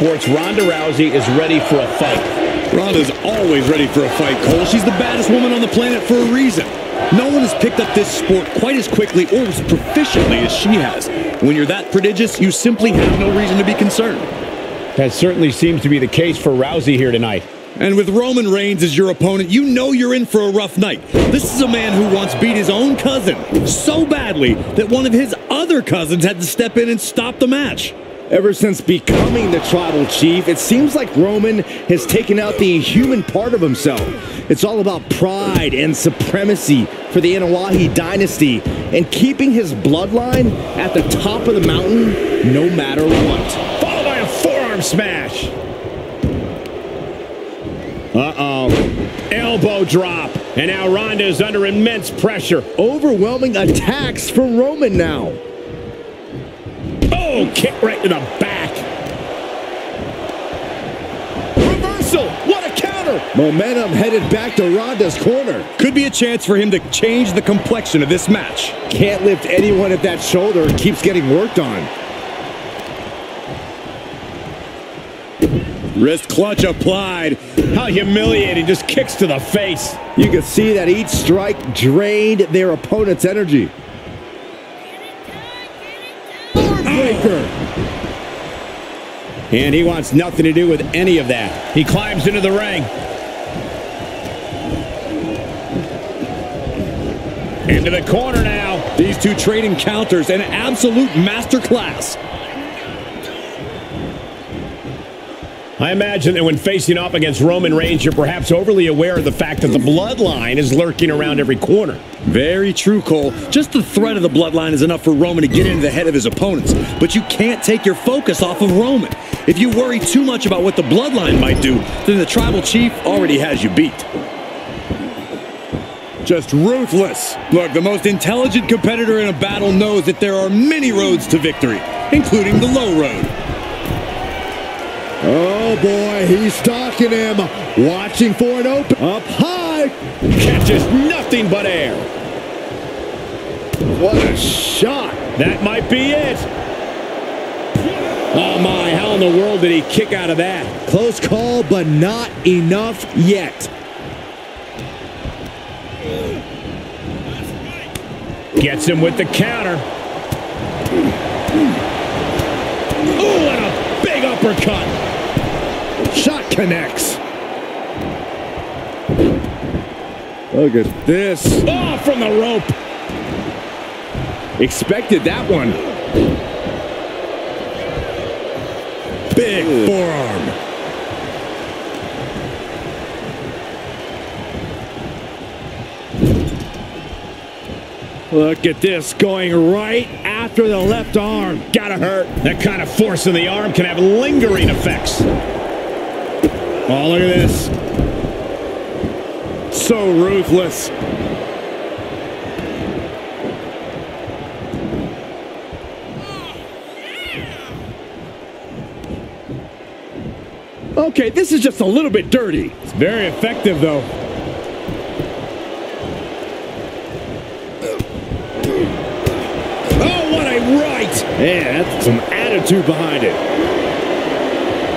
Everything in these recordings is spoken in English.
sports, Ronda Rousey is ready for a fight. Ronda's always ready for a fight, Cole. She's the baddest woman on the planet for a reason. No one has picked up this sport quite as quickly or as proficiently as she has. When you're that prodigious, you simply have no reason to be concerned. That certainly seems to be the case for Rousey here tonight. And with Roman Reigns as your opponent, you know you're in for a rough night. This is a man who once beat his own cousin so badly that one of his other cousins had to step in and stop the match. Ever since becoming the tribal chief, it seems like Roman has taken out the human part of himself. It's all about pride and supremacy for the Anoa'i dynasty and keeping his bloodline at the top of the mountain no matter what. Followed by a forearm smash. Uh-oh. Elbow drop. And now Ronda is under immense pressure. Overwhelming attacks from Roman now. Oh, kick right to the back. Reversal. What a counter. Momentum headed back to Ronda's corner. Could be a chance for him to change the complexion of this match. Can't lift anyone at that shoulder. Keeps getting worked on. Wrist clutch applied. How humiliating. Just kicks to the face. You can see that each strike drained their opponent's energy. And he wants nothing to do with any of that. He climbs into the ring. Into the corner now. These two trading counters, an absolute masterclass. I imagine that when facing off against Roman Reigns, you're perhaps overly aware of the fact that the bloodline is lurking around every corner. Very true, Cole. Just the threat of the bloodline is enough for Roman to get into the head of his opponents. But you can't take your focus off of Roman. If you worry too much about what the bloodline might do, then the tribal chief already has you beat. Just ruthless. Look, the most intelligent competitor in a battle knows that there are many roads to victory, including the low road. Oh boy, he's stalking him. Watching for an open. Up high. Catches nothing but air. What a shot. That might be it. Oh my, how in the world did he kick out of that? Close call, but not enough yet. Gets him with the counter. Oh, and a big uppercut. Connects. Look at this. Oh, from the rope. Expected that one. Big forearm. Look at this, going right after the left arm. Gotta hurt. That kind of force in the arm can have lingering effects. Oh, look at this. So ruthless. Okay, this is just a little bit dirty. It's very effective, though. Oh, what a right! Yeah, that's some attitude behind it.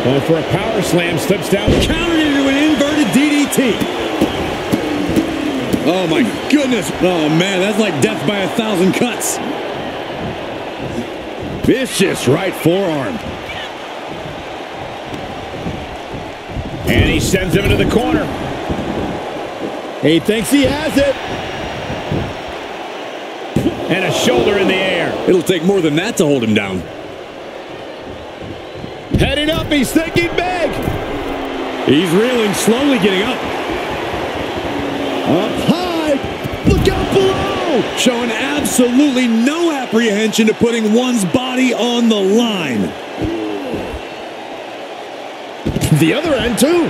Going for a power slam, steps down. Countered into an inverted DDT. Oh my goodness. Oh man, that's like death by a thousand cuts. Vicious right forearm. And he sends him into the corner. He thinks he has it. And a shoulder in the air. It'll take more than that to hold him down. Heading up, he's thinking big. He's reeling, slowly getting up. Up high. Look out below. Showing absolutely no apprehension to putting one's body on the line. The other end, too.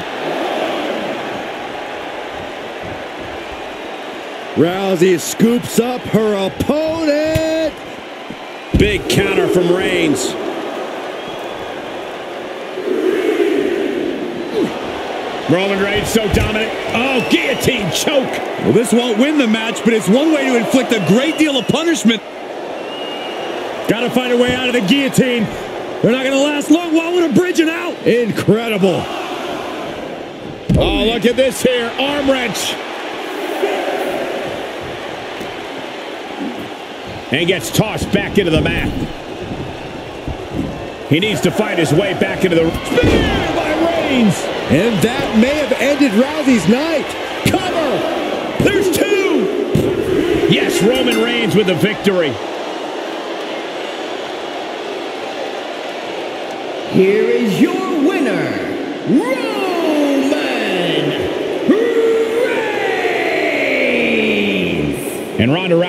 Rousey scoops up her opponent. Big counter from Reigns. Roman Reigns so dominant. Oh, guillotine choke. Well, this won't win the match, but it's one way to inflict a great deal of punishment. Got to find a way out of the guillotine. They're not going to last long. Why would a bridging out? Incredible. Oh, look at this here. Arm wrench. And gets tossed back into the mat. He needs to find his way back into the... Spear by Reigns. And that may have ended Rousey's night. Cover. There's two. Yes, Roman Reigns with the victory. Here is your winner, Roman Reigns! And Ronda Rousey.